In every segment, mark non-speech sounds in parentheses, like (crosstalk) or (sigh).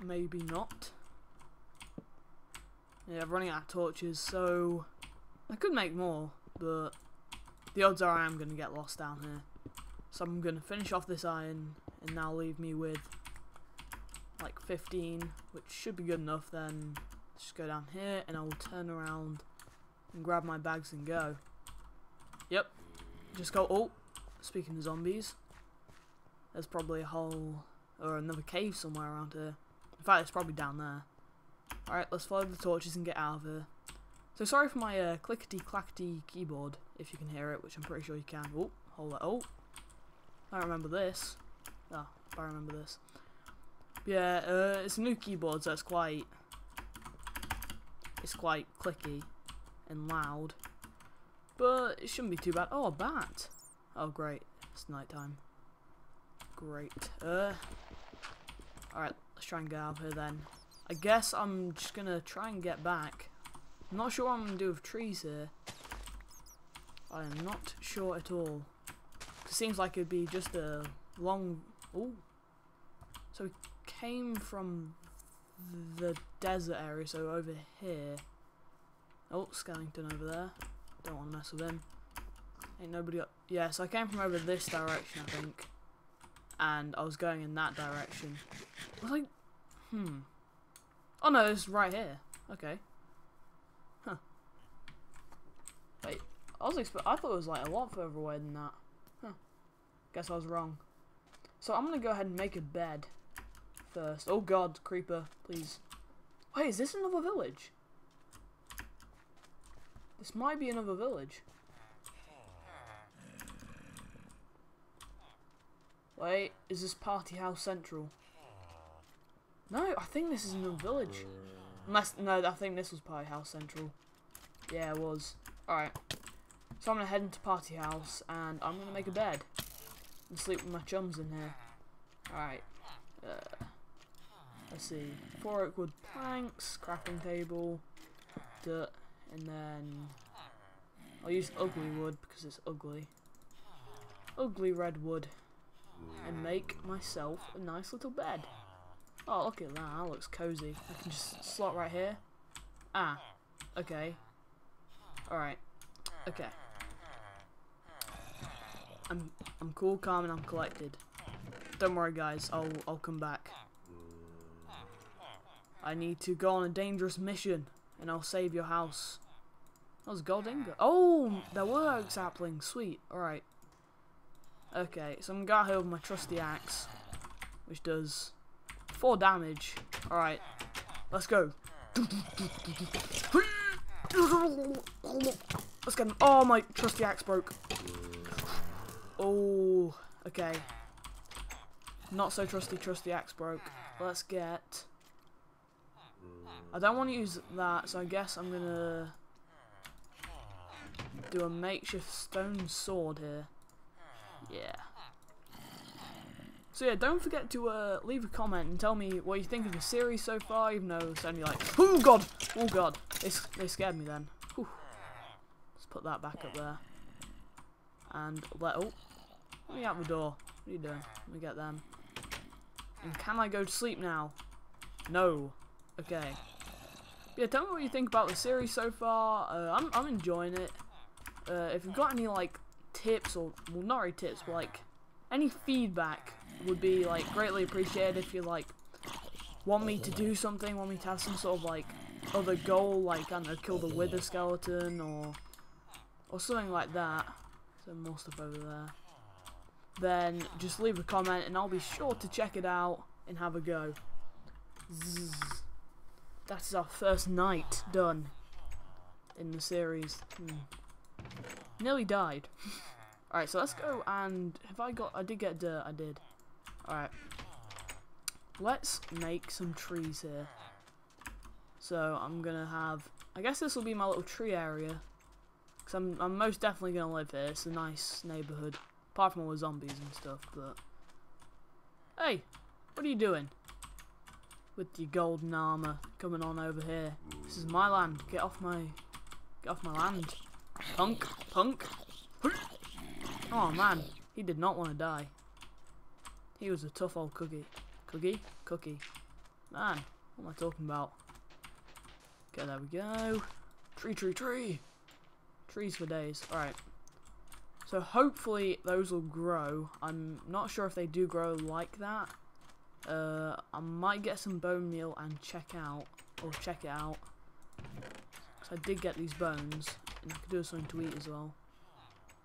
maybe not. Yeah, I'm running out of torches, so I could make more, but the odds are I am going to get lost down here. So I'm going to finish off this iron, and now leave me with like 15, which should be good enough. Then just go down here, and I will turn around and grab my bags and go. Yep, just go. Oh, speaking of zombies, there's probably a hole or another cave somewhere around here. In fact, it's probably down there. Alright, let's follow the torches and get out of here. So sorry for my uh, clickety-clackety keyboard, if you can hear it, which I'm pretty sure you can. Oh, hold it. Oh, I remember this. Oh, I remember this. Yeah, uh, it's a new keyboard, so it's quite... It's quite clicky and loud. But it shouldn't be too bad. Oh, a bat. Oh, great. It's nighttime. Great. Uh, Alright, let's try and get out of here then. I guess I'm just gonna try and get back. I'm not sure what I'm gonna do with trees here. I am not sure at all. It seems like it'd be just a long... Oh. So we came from the desert area, so over here. Oh, Skellington over there. Don't want to mess with him. Ain't nobody up. Yeah, so I came from over this direction, I think. And I was going in that direction. I was like, hmm. Oh no, it's right here. Okay. Huh. Wait, I was expe I thought it was like a lot further away than that. Huh. Guess I was wrong. So I'm gonna go ahead and make a bed first. Oh god, creeper, please. Wait, is this another village? This might be another village. Wait, is this Party House Central? No, I think this is another village. Unless, no, I think this was Party House Central. Yeah, it was. Alright. So I'm going to head into Party House and I'm going to make a bed. And sleep with my chums in here. Alright. Uh, let's see. Four oak wood planks, crafting table, dirt, and then I'll use ugly wood because it's ugly. Ugly red wood. And make myself a nice little bed. Oh, look at that. That looks cozy. I can just slot right here. Ah. Okay. Alright. Okay. I'm I'm cool, calm, and I'm collected. Don't worry, guys. I'll I'll come back. I need to go on a dangerous mission, and I'll save your house. That was gold ingot. Oh, there were oak saplings. Sweet. Alright. Okay, so I'm gonna go with my trusty axe, which does four damage. Alright, let's go. Let's get him. Oh, my trusty axe broke. Oh, okay. Not so trusty, trusty axe broke. Let's get... I don't want to use that, so I guess I'm gonna do a makeshift stone sword here. Yeah. So yeah, don't forget to uh, leave a comment and tell me what you think of the series so far, even though it's only like, oh god, oh god, they, they scared me then. Whew. Let's put that back up there. And let, oh, let me out the door. What are you doing? Let me get them. And can I go to sleep now? No. Okay. Yeah, tell me what you think about the series so far. Uh, I'm, I'm enjoying it. Uh, if you've got any, like, tips or, well, not really tips, but, like, any feedback would be, like, greatly appreciated if you, like, want me to do something, want me to have some sort of, like, other goal, like, I don't know, kill the wither skeleton or, or something like that. So more stuff over there. Then just leave a comment and I'll be sure to check it out and have a go. Zzz. That is our first night done in the series. Hmm. Nearly died. (laughs) Alright, so let's go and have I got I did get dirt, I did. Alright. Let's make some trees here. So I'm gonna have I guess this will be my little tree area. Cause I'm I'm most definitely gonna live here. It's a nice neighborhood. Apart from all the zombies and stuff, but Hey, what are you doing? With your golden armor coming on over here. This is my land. Get off my get off my land. Punk, punk. Oh man, he did not want to die. He was a tough old cookie. Cookie? Cookie. Man, what am I talking about? Okay, there we go. Tree, tree, tree. Trees for days. Alright. So hopefully those will grow. I'm not sure if they do grow like that. Uh, I might get some bone meal and check out, or check it out. Because I did get these bones, and I could do something to eat as well.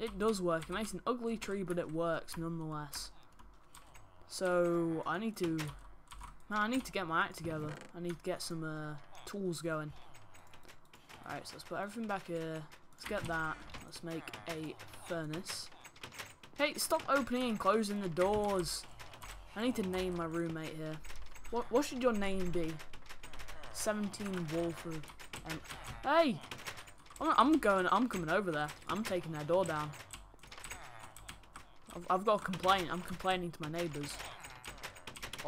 It does work. It makes an ugly tree, but it works nonetheless. So I need to. No, I need to get my act together. I need to get some uh, tools going. Alright, so let's put everything back here. Let's get that. Let's make a furnace. Hey, stop opening and closing the doors. I need to name my roommate here. What what should your name be? 17 Wolford. Hey! I'm, going, I'm coming over there. I'm taking their door down. I've, I've got a complaint. I'm complaining to my neighbours.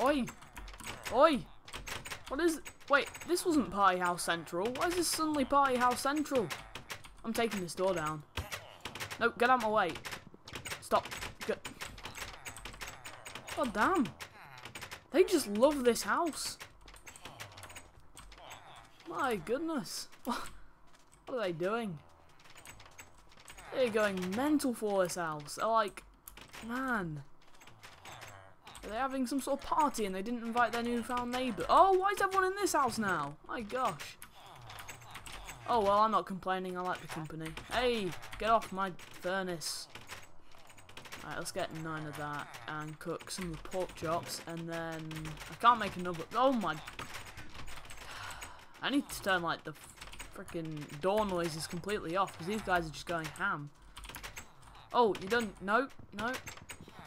Oi! Oi! What is... Wait, this wasn't Party House Central. Why is this suddenly Party House Central? I'm taking this door down. No, get out of my way. Stop. Get... God damn. They just love this house. My goodness. (laughs) What are they doing? They're going mental for this house. They're like, man. Are they having some sort of party and they didn't invite their newfound neighbour? Oh, why is everyone in this house now? My gosh. Oh, well, I'm not complaining. I like the company. Hey, get off my furnace. Alright, let's get nine of that and cook some of the pork chops and then I can't make another. Oh my. (sighs) I need to turn like the freaking door noise is completely off because these guys are just going ham. Oh, you done? No, no.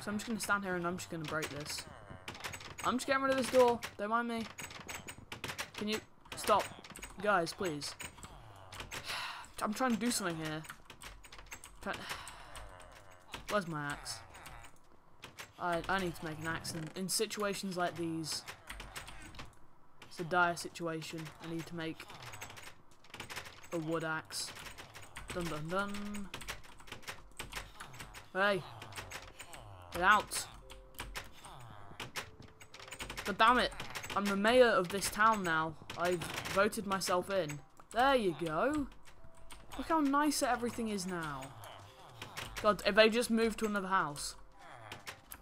So I'm just going to stand here and I'm just going to break this. I'm just getting rid of this door. Don't mind me. Can you stop? Guys, please. (sighs) I'm trying to do something here. (sighs) Where's my axe? I, I need to make an axe. In, in situations like these, it's a dire situation. I need to make a wood axe. Dun dun dun. Hey. Get out. But damn it. I'm the mayor of this town now. I've voted myself in. There you go. Look how nice everything is now. God, if they just moved to another house.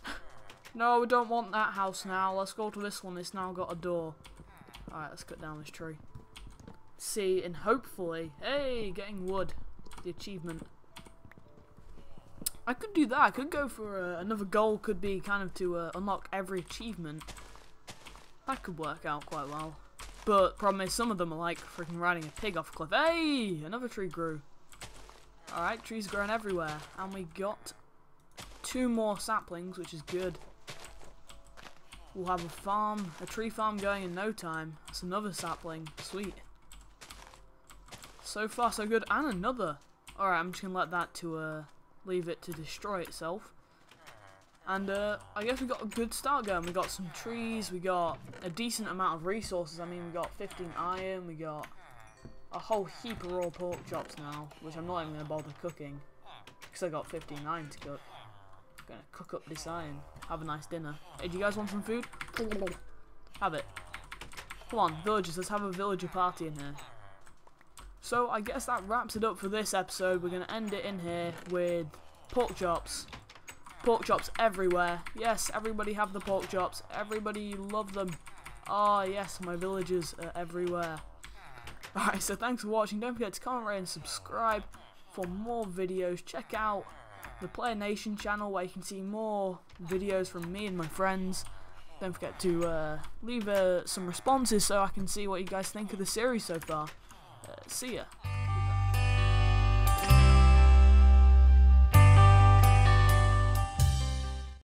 (laughs) no, we don't want that house now. Let's go to this one. It's now got a door. Alright, let's cut down this tree see and hopefully, hey, getting wood, the achievement. I could do that. I could go for uh, another goal. Could be kind of to uh, unlock every achievement. That could work out quite well. But problem is, some of them are like freaking riding a pig off a cliff. Hey, another tree grew. All right, trees growing everywhere, and we got two more saplings, which is good. We'll have a farm, a tree farm going in no time. That's another sapling. Sweet. So far, so good. And another. Alright, I'm just going to let that to uh, leave it to destroy itself. And uh, I guess we got a good start going. We got some trees. We got a decent amount of resources. I mean, we got 15 iron. We got a whole heap of raw pork chops now, which I'm not even going to bother cooking. Because I got 15 iron to cook. I'm going to cook up this iron. Have a nice dinner. Hey, do you guys want some food? Have it. Come on, villagers. Let's have a villager party in here. So I guess that wraps it up for this episode. We're going to end it in here with pork chops. Pork chops everywhere. Yes, everybody have the pork chops. Everybody love them. Oh yes, my villagers are everywhere. Alright, so thanks for watching. Don't forget to comment, rate, and subscribe for more videos. Check out the Player Nation channel where you can see more videos from me and my friends. Don't forget to uh, leave uh, some responses so I can see what you guys think of the series so far. See ya.